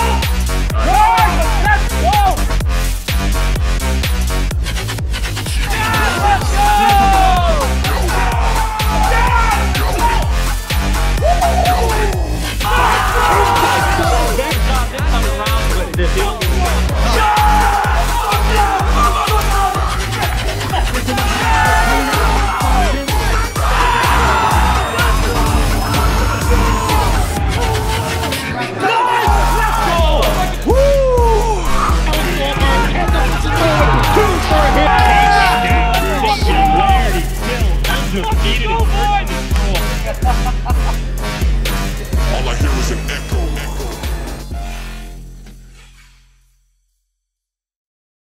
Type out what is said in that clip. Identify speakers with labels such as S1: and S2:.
S1: Yeah. Just it.